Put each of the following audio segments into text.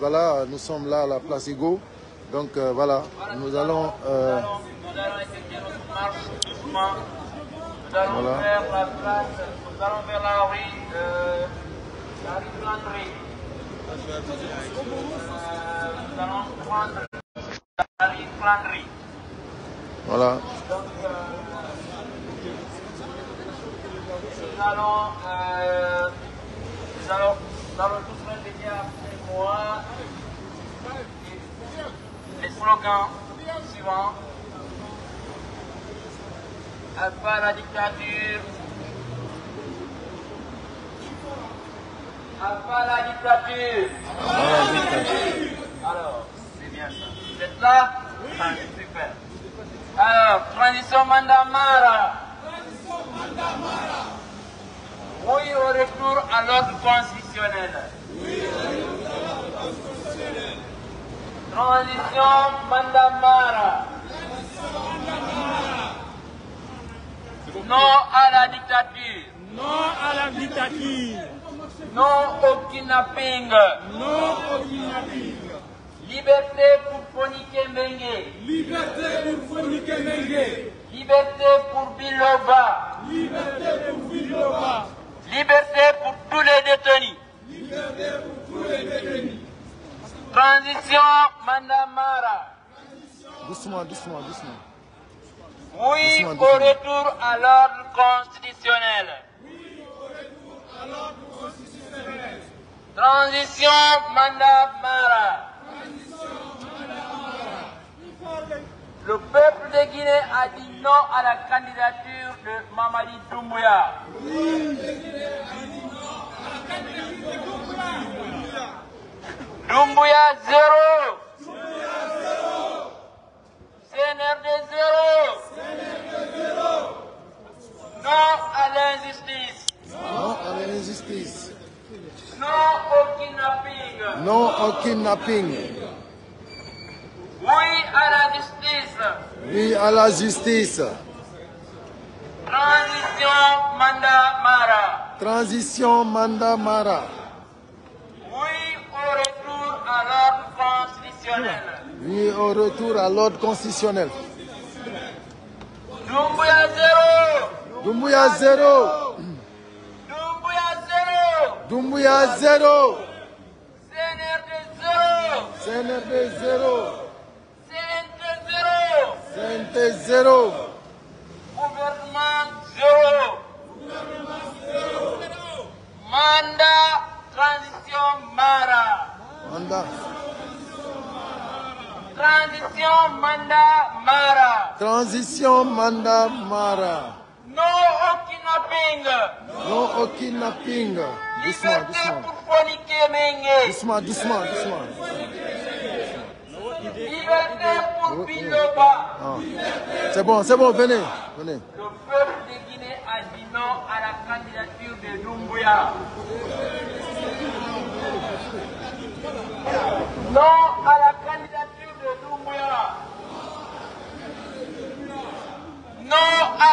Voilà, nous sommes là à la place Ego. Donc euh, voilà, nous allons. euh, Nous allons effectuer notre marche doucement. Nous allons Voilà. vers la place, nous allons vers la rue, euh, la rue. Euh, nous allons prendre la rue voilà, Donc, euh, nous allons, euh, nous allons, nous allons tous répéter après les slogans suivants. Pas à la dictature. À la dictature. Alors, c'est bien ça. Vous êtes là? Ah, Super. Alors, transition Mandamara. Oui au retour à l'ordre constitutionnel. Transition Mandamara. Non à la dictature. Non à la dictature. Non au kidnapping. Non au kidnapping. Liberté pour Fonike Mengue. Liberté pour Fonike Mengue. Liberté pour Biloba. Liberté pour Biloba. Liberté pour tous les détenus. Liberté pour tous les détenus. Transition. Doucement, doucement, doucement. Oui Doucement, au doucement. retour à l'ordre constitutionnel. Transition Mandamara. Le peuple de Guinée a dit non à la candidature de Mamadi Doumbouya. Doumbouya zéro. CNRD zéro. Non à l'injustice. Non à l'injustice. Non au kidnapping. Non au kidnapping. Oui à la justice. Oui à la justice. Transition Manda Mara. Transition Mandamara. Oui au retour à l'ordre constitutionnel. Oui au retour à l'ordre constitutionnel. Doumbouya zéro. Doumbouya zéro. Doumbouya zéro. CNRD zéro. CNRD zéro. CNT zéro. CNT zéro. Gouvernement zéro. Mandat transition Mara. Manda. Transition mandat Mara. Transition Mandamara. Non au kidnapping. Non au kidnapping. Doucement, Liberté doucement. Doucement, doucement, doucement. Liberté pour Biloba. Ah. C'est bon, c'est bon, venez, venez. Le peuple de Guinée a dit non à la candidature de Doumbouya. Non à la candidature de Doumbouya. Non à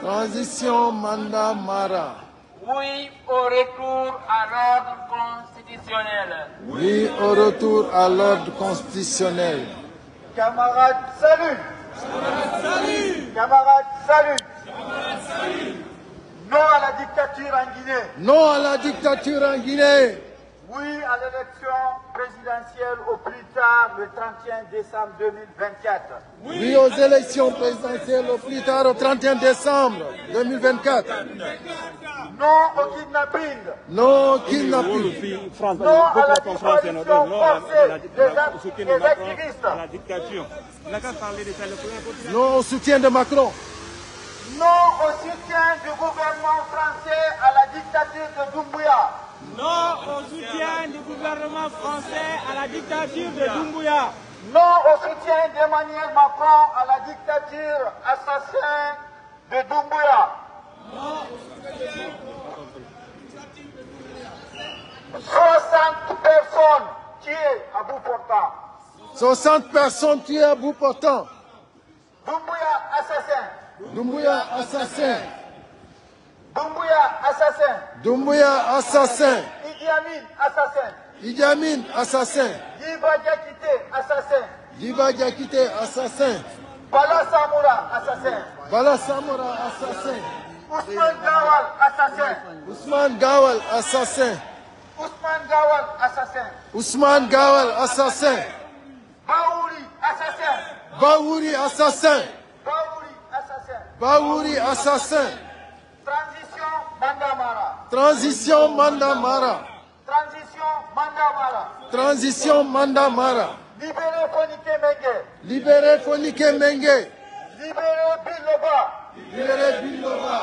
Transition Mandamara. Oui au retour à l'ordre constitutionnel. Oui au retour à l'ordre constitutionnel. Camarades, salut. Camarades, salut. Non à la dictature en Guinée. Non à la dictature en Guinée. Oui à l'élection présidentielle au plus tard le 31 décembre 2024. Oui aux élections présidentielles au plus tard au 31 décembre 2024. Non au kidnapping. Non au kidnapping. Non à la disparition forcée des, des activistes. la dictature. Non au soutien de Macron. Non au soutien du gouvernement français à la dictature de Doumbouya. Non au soutien du gouvernement français à la dictature de Doumbouya. Non au soutien d'Emmanuel Macron à la dictature assassin de Doumbouya. 60 personnes tuées à bout portant. 60 personnes tuées à bout portant. Doumbouya assassin. Doumbouya assassin. Doumbouya assassin. Doumbouya assassin. Idi Amin assassin. Idi Amin assassin. Diba Diakité assassin. Diba Diakité assassin. Bala Samoura assassin. Bala Samora assassin. Ousmane Gawal assassin. Ousmane Gawal assassin. Ousmane Gawal assassin. Ousmane Gawal assassin. Baouri assassin. Baouri assassin. Baouri assassin. Baouri assassin. Transition Mandamara. Transition Mandamara. Transition Mandamara. Transition Mandamara. Libérez Fonike Mengue. Libérez Fonike Mengue. Libérez Biloba. Libérez Biloba.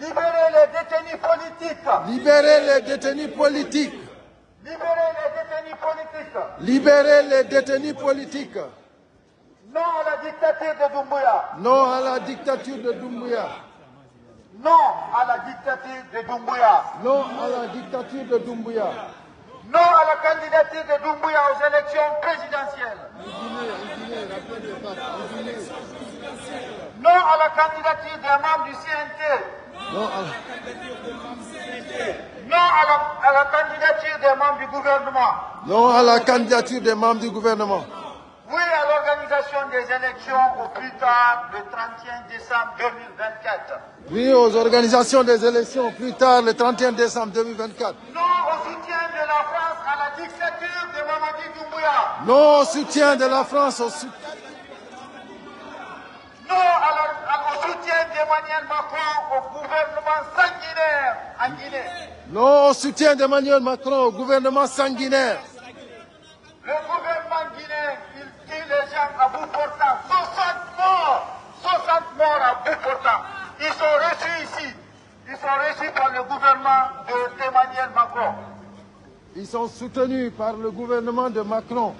Libérez les détenus politiques. Libérez les détenus politiques. Libérez les détenus politiques. Libérez les détenus politiques. Non à la dictature de Doumbouya. Non à la dictature de Doumbouya. Non à la dictature de Doumbouya. Non à la dictature de Doumbouya. Non à la candidature de Doumbouya aux élections présidentielles. Non à la candidature des membres du CNT. Non à la, à la candidature des membres du gouvernement. non à la candidature des membres du gouvernement. Oui à l'organisation des élections au plus tard le 31 décembre 2024. Oui aux organisations des élections plus tard le 31 décembre 2024. Non au soutien de la France à la dictature de Mamadi Doumbouya. Non au soutien de la France au sou- Non au soutien d'Emmanuel Macron au gouvernement sanguinaire en Guinée. Non au soutien d'Emmanuel Macron au gouvernement sanguinaire. Le gouvernement guinéen, il tue les gens à bout portant. 60 morts 60 morts à bout portant. Ils sont reçus ici. Ils sont reçus par le gouvernement d'Emmanuel Macron. Ils sont soutenus par le gouvernement de Macron.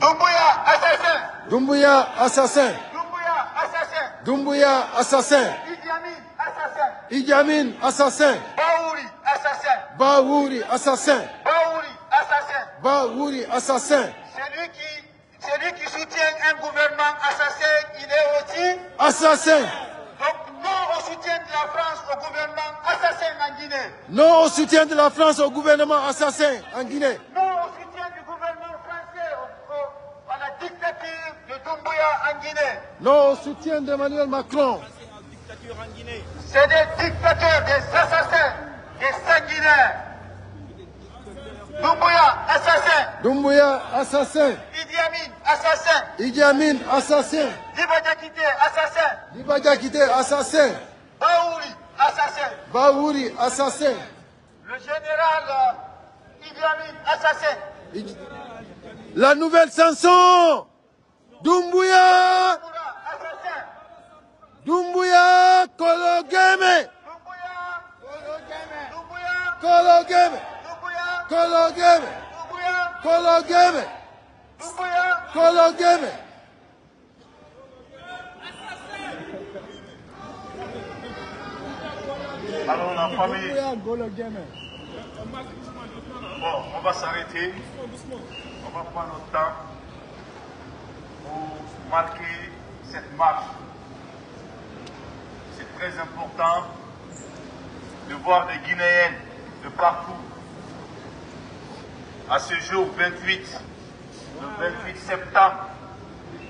Doumbouya, assassin Doumbouya assassin. Doumbouya, assassin Doumbouya assassin. Idi Amin, assassin Idi Amin assassin. Baouri, assassin Baouri assassin. Baouri, assassin Baouri assassin. Celui qui, celui qui soutient un gouvernement assassin, il est aussi Assassin. Donc non au soutien de la France au gouvernement assassin en Guinée. Non au soutien de la France au gouvernement assassin en Guinée. Non au soutien du gouvernement français au- au- à la dictature de Doumbouya en Guinée. Non au soutien d'Emmanuel Macron. C'est des dictateurs, des assassins, des sanguinaires. Doumbouya, assassin. Doumbouya assassin. Idi Amin, assassin. Idi Amin assassin. Diba Diakité, assassin. Diba Diakité assassin. Baouri, assassin. Baouri assassin. Le général euh, Idi Amin, assassin. Idi- La nouvelle. Doumbouya, assassin. Doumbouya Kologeme. Kologeme. Doumbouya, Kologeme. Doumbouya, Kologeme. Doumbouya. Kologeme. Alors la famille, bon, on va s'arrêter. On va prendre notre temps pour marquer cette marche. C'est très important de voir des Guinéennes de partout. À ce jour 28, le 28 septembre,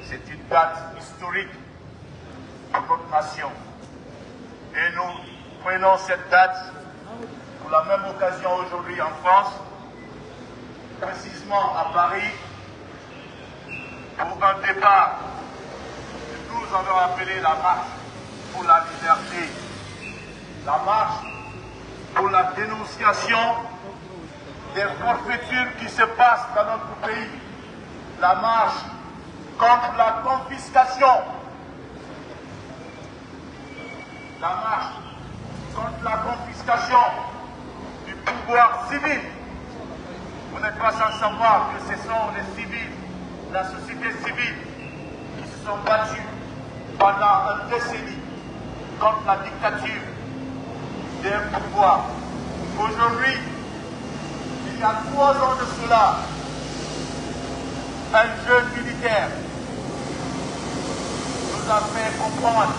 c'est une date historique pour notre nation. Et nous prenons cette date pour la même occasion aujourd'hui en France, précisément à Paris, pour un départ que nous avons appelé la marche pour la liberté, la marche pour la dénonciation des forfaitures qui se passent dans notre pays, la marche contre la confiscation la marche contre la confiscation du pouvoir civil. Vous n'êtes pas sans savoir que ce sont les civils, la société civile, qui se sont battus pendant une décennie contre la dictature des pouvoirs. Aujourd'hui, il y a trois ans de cela, un jeune militaire nous a fait comprendre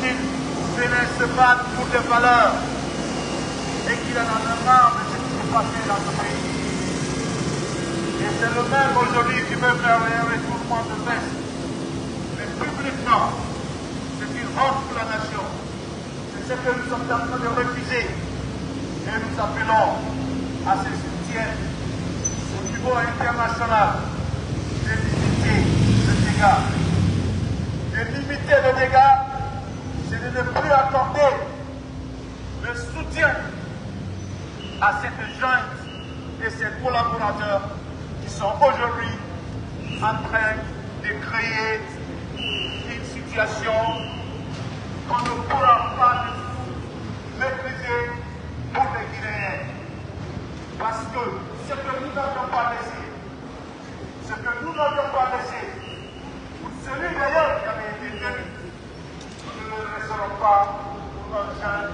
qu'il venait se battre pour des valeurs et qu'il en a marre de ce qui s'est passé dans ce pays. Et c'est le même aujourd'hui qui veut faire un retournement de veste. Mais publiquement, c'est une honte pour la nation. C'est ce que nous sommes en train de refuser. Et nous appelons à ce soutien au international de limiter le dégât. De limiter le dégât, c'est de ne plus accorder le soutien à cette junte et ses collaborateurs qui sont aujourd'hui en train de créer une situation qu'on ne pourra pas maîtriser pour les Guinéens. Parce que ce que nous n'avons pas laissé, ce que nous n'avons pas laissé, pour celui d'ailleurs qui avait été élu, nous ne le laisserons pas pour un jeune,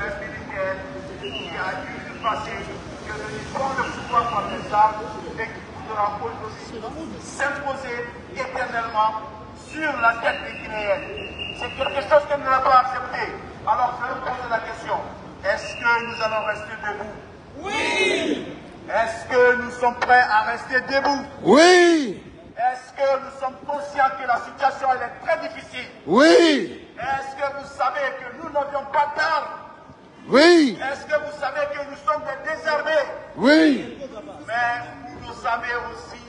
un militaire qui a dû se passer que de lui prendre le pouvoir par les armes et qui voudra aujourd'hui s'imposer éternellement sur la tête des Guinéens. C'est que nous n'avons pas accepté. Alors je vais me poser la question. Est-ce que nous allons rester debout? Oui. Est-ce que nous sommes prêts à rester debout? Oui, Est-ce que nous sommes conscients que la situation elle est très difficile? Oui, Est-ce que vous savez que nous n'avions pas d'armes? Oui, Est-ce que vous savez que nous sommes des désarmés? Oui, Mais vous savez aussi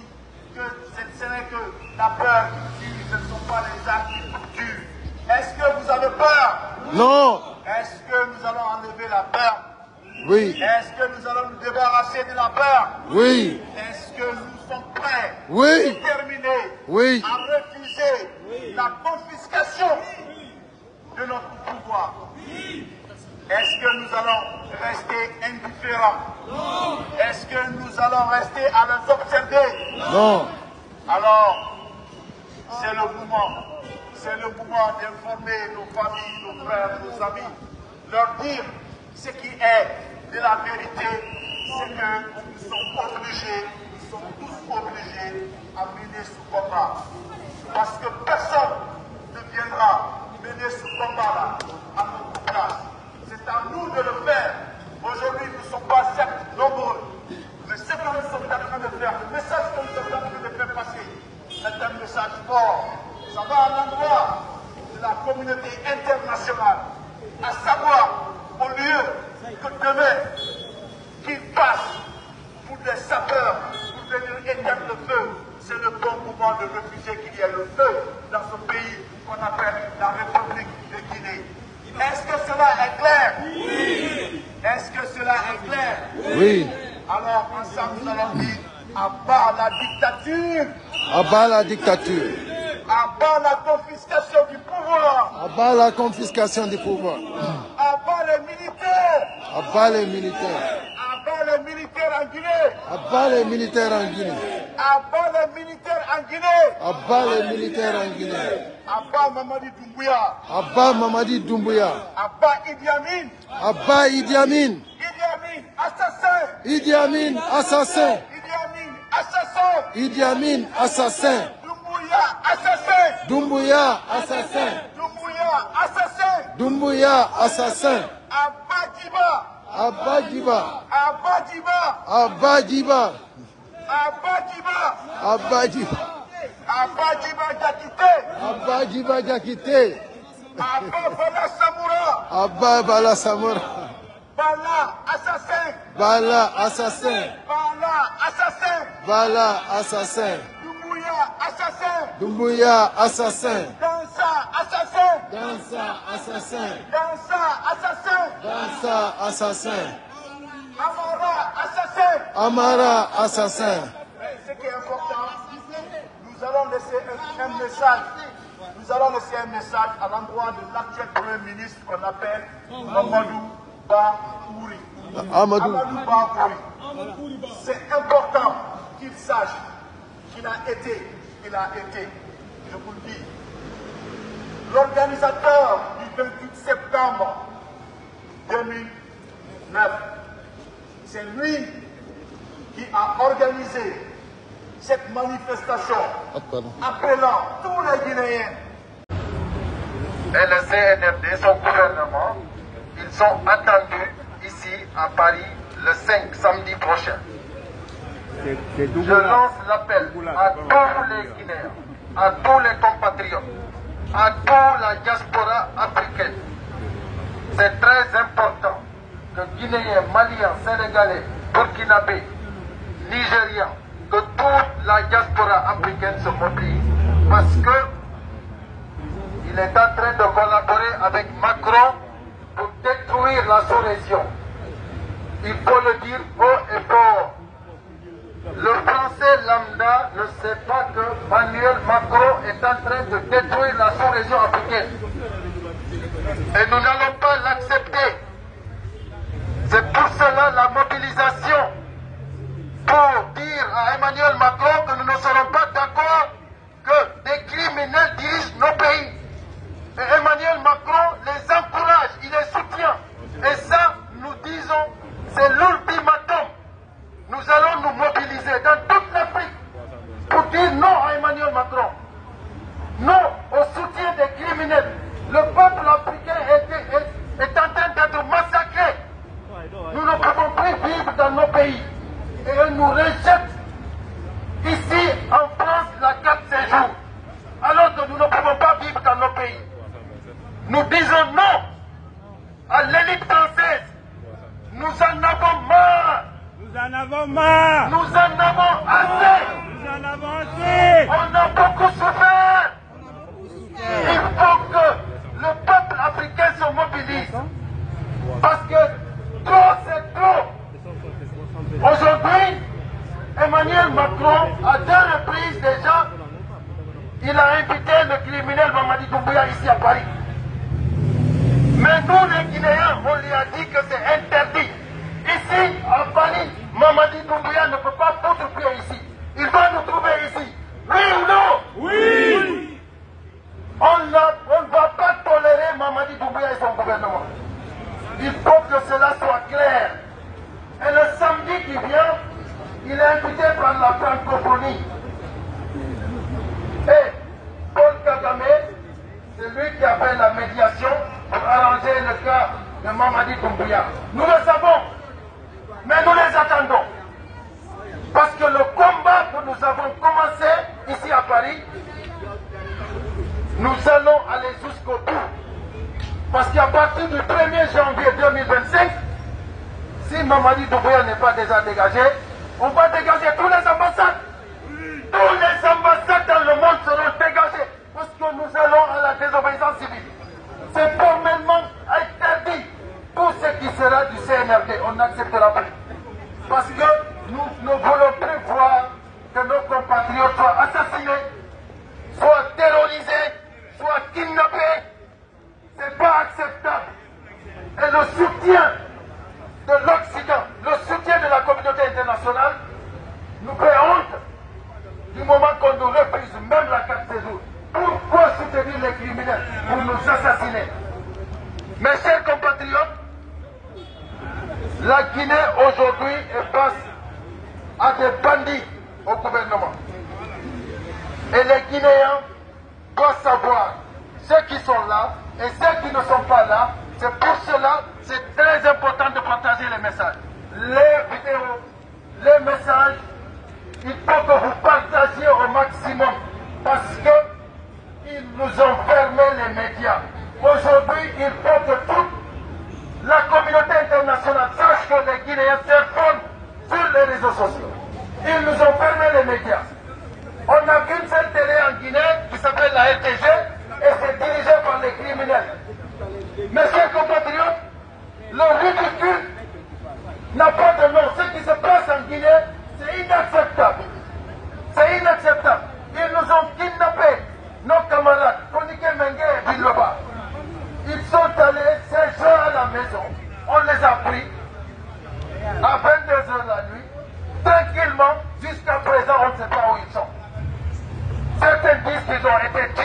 que ce, ce n'est que la peur qui tue, ce ne sont pas les actes qui tuent. Est-ce que vous avez peur? Non, Est-ce que nous allons enlever la peur? Oui, Est-ce que nous allons nous débarrasser de la peur? Oui, Est-ce que nous sommes prêts, Oui. déterminés Oui. à refuser la confiscation de notre pouvoir. Est-ce que nous allons rester indifférents? Est-ce que nous allons rester à les observer? Non, Alors, c'est le moment, c'est le moment d'informer nos familles, nos frères, nos amis, leur dire ce qui est de la vérité, c'est que nous sommes obligés, nous sommes tous obligés à mener ce combat. Parce que personne ne viendra mener ce combat-là à notre place. C'est à nous de le faire. Aujourd'hui, nous ne sommes pas certes nombreux, mais ce que nous sommes en train de faire, le message que nous sommes en train de faire passer, c'est un message fort. Ça va à l'endroit de la communauté internationale, à savoir, au lieu que demain, qu'ils passent pour des sapeurs, pour venir éteindre le feu, c'est le bon moment de refuser qu'il y ait le feu dans ce pays qu'on appelle la République de Guinée. Est-ce que cela est clair? Oui. Est-ce que cela est clair? Oui. Alors ensemble nous allons dire à bas la dictature, À bas la dictature, la confiscation du pouvoir, à bas la confiscation du pouvoir, à bas les militaires, à bas les militaires, à bas les militaires en Guinée, à bas les militaires en Guinée, à bas les militaires en Guinée, à bas les militaires en Guinée, à bas Mamadi Doumbouya, à bas Mamadi Doumbouya, à bas Idi Amin, à bas Idi Amin, Idi Amin, assassin, Idi Amin, assassin, Idi Amin, assassin, Idi Amin, assassin, Doumbouya, assassin, Doumbouya, assassin, Doumbouya, assassin, Doumbouya, assassin, Abadiba, Abadiba, Abadiba, Abadiba, Abadiba, Abadiba, Abadiba Jakite, Abadiba Jakite, Ababala Samoura, Abba Bala Samora, Bala, assassin, Bala, assassin, Bala, assassin, Bala, assassin, Doumbouya, assassin, Doumbouya, assassin, Dansa, assassin, Dansa, assassin, Dansa, assassin, Dansa, assassin, Amara, assassin. Amara, assassin. Ce qui est important, nous allons laisser un, un message. nous allons laisser un message à l'endroit de l'actuel Premier ministre qu'on appelle Mamadou Baouri. Amadou. Amadou Baouri. C'est important qu'il sache qu'il a été, qu'il a été, je vous le dis, l'organisateur du 28 septembre 2009. C'est lui qui a organisé cette manifestation appelant tous les Guinéens et le CNFD, son gouvernement, ils sont attendus ici à Paris le 5 samedi prochain. Je lance l'appel à tous les Guinéens, à tous les compatriotes, à toute la diaspora africaine. C'est très important que Guinéens, Maliens, Sénégalais, Burkinabés, Nigériens, que toute la diaspora africaine se mobilise. Parce que il est en train de collaborer avec Macron pour détruire la sous-région. Il faut le dire haut et fort. Le français lambda ne sait pas que Manuel Macron est en train de détruire la sous-région africaine. Et nous n'allons pas l'accepter. C'est pour cela la mobilisation pour dire à Emmanuel Macron que nous ne serons pas d'accord que des criminels dirigent nos pays. Et Emmanuel Macron les encourage, il les soutient. Et ça, nous disons, c'est l'ultimatum. Nous allons nous mobiliser dans toute l'Afrique pour dire non à Emmanuel Macron. Non au soutien des criminels. Le peuple africain est, est- est en train d'être massacré. Nous ne pouvons plus vivre dans nos pays. Et ils nous rejettent ici en France la carte séjour. Alors que nous ne pouvons pas vivre dans nos pays. Nous disons non à l'élite française. Nous en avons marre. Nous en avons marre Nous en avons assez. Nous en avons assez On a beaucoup souffert. Il faut que le peuple africain se mobilise. Parce que trop, c'est trop. Aujourd'hui, Emmanuel Macron, à deux reprises déjà, il a invité le criminel Mamadi Doumbouya ici à Paris. Mais nous, les Guinéens, on lui a dit que c'est interdit. Ici, à Paris, Mamadi Doumbouya ne peut pas foutre pied ici. Il va nous trouver ici. Oui ou non Oui on, n'a- on ne va pas tolérer Mamadi Doumbouya et son gouvernement. Il faut que cela soit clair. Et le samedi qui vient, il est invité par la francophonie. Et Paul Kagame, c'est lui qui a fait la médiation pour arranger le cas de Mamadi Doumbouya. Nous le savons, mais nous les attendons. Parce que le combat que nous avons commencé ici à Paris, nous allons aller jusqu'au bout. Parce qu'à partir du 1er janvier 2025, si Mamadi Doumbouya n'est pas déjà dégagé, on va dégager tous les ambassades. Tous les ambassades dans le monde seront dégagées. Parce que nous allons à la désobéissance civile. C'est formellement interdit. Tout ce qui sera du CNRD, on n'acceptera pas. Parce que nous ne voulons plus voir que nos compatriotes soient assassinés, soient terrorisés, soient kidnappés. C'est pas acceptable. Et le soutien de l'Occident, le soutien de la communauté internationale, nous fait honte du moment qu'on nous refuse même la carte séjour. Pourquoi soutenir les criminels pour nous assassiner? Mes chers compatriotes, la Guinée aujourd'hui est face à des bandits au gouvernement. Et les Guinéens doivent savoir ceux qui sont là et ceux qui ne sont pas là. C'est pour cela c'est très important de partager les messages. Les vidéos, les messages, il faut que vous partagiez au maximum parce que ils nous ont fermé les médias. Aujourd'hui, il faut que toute la communauté internationale sache que les Guinéens s'informent sur les réseaux sociaux. Ils nous ont fermé les médias. On n'a qu'une seule télé en Guinée qui s'appelle la RTG et c'est dirigé par les criminels. Mes chers compatriotes, le ridicule n'a pas de nom. Ce qui se passe en Guinée, c'est inacceptable. C'est inacceptable. Ils nous ont kidnappés, nos camarades, chroniqueurs ils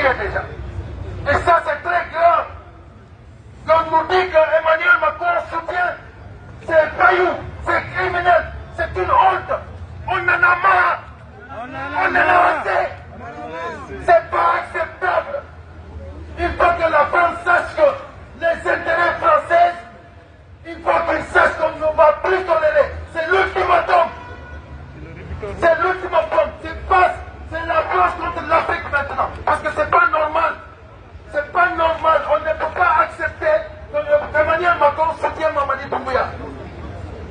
déjà. Et ça, c'est très grave. Quand on nous dit que Emmanuel Macron soutient, c'est paillou, c'est criminel, c'est une honte. On en a marre. On en a assez. C'est pas acceptable. Il faut que la France sache que les intérêts français, il faut qu'ils sachent qu'on ne va plus tolérer. C'est l'ultimatum. C'est l'ultimatum. C'est pas, c'est la France contre l'Afrique maintenant. Parce que c'est pas normal. C'est pas normal. On ne peut pas accepter que Emmanuel Macron soutienne Mamadi Doumbouya.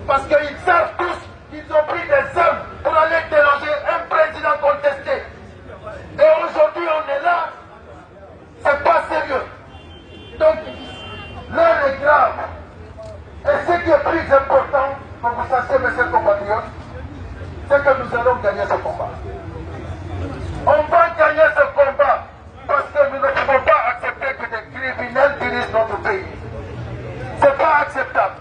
Parce qu'ils savent tous qu'ils ont pris des armes pour aller déloger un président contesté. Et aujourd'hui, on est là. C'est pas sérieux. Donc, l'heure est grave. Et ce qui est plus important, que vous sachiez, mes chers compatriotes, c'est que nous allons gagner ce combat. On va gagner ce combat parce que nous ne pouvons pas accepter que des criminels dirigent notre pays. C'est pas acceptable.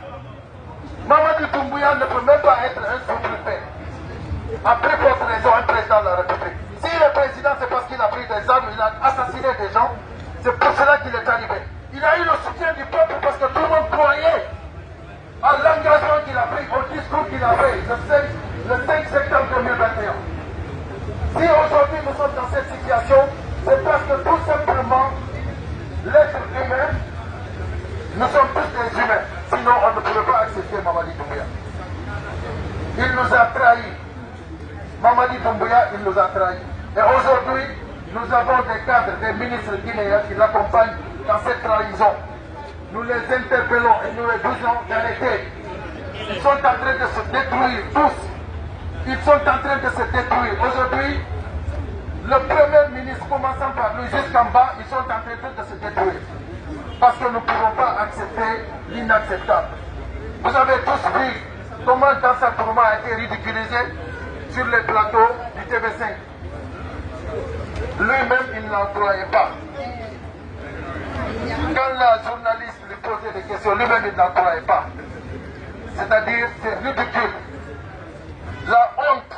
Mamadi Doumbouya ne peut même pas être un sous-préfet. Après votre raison, un de la République. Si le président, c'est parce qu'il a pris des armes, il a assassiné des gens, c'est pour cela qu'il est arrivé. Il a eu le soutien du peuple parce que tout le monde croyait à l'engagement qu'il a pris, au discours qu'il a fait le 5, le 5 septembre 2021. Si aujourd'hui nous sommes dans cette situation, c'est parce que tout simplement, l'être humain, nous sommes tous des humains. Sinon, on ne pouvait pas accepter Mamadi Doumbouya. Il nous a trahis. Mamadi Doumbouya, il nous a trahis. Et aujourd'hui, nous avons des cadres, des ministres guinéens qui l'accompagnent dans cette trahison. Nous les interpellons et nous les disons d'arrêter. Ils sont en train de se détruire, tous. Ils sont en train de se détruire. Aujourd'hui, le premier ministre, commençant par lui jusqu'en bas, ils sont en train de se détruire. Parce que nous ne pouvons pas accepter l'inacceptable. Vous avez tous vu comment Dansa Tourma a été ridiculisé sur les plateaux du TV5. Lui-même, il n'en croyait pas. Quand la journaliste lui posait des questions, lui-même, il n'en croyait pas. C'est-à-dire, c'est ridicule. La honte.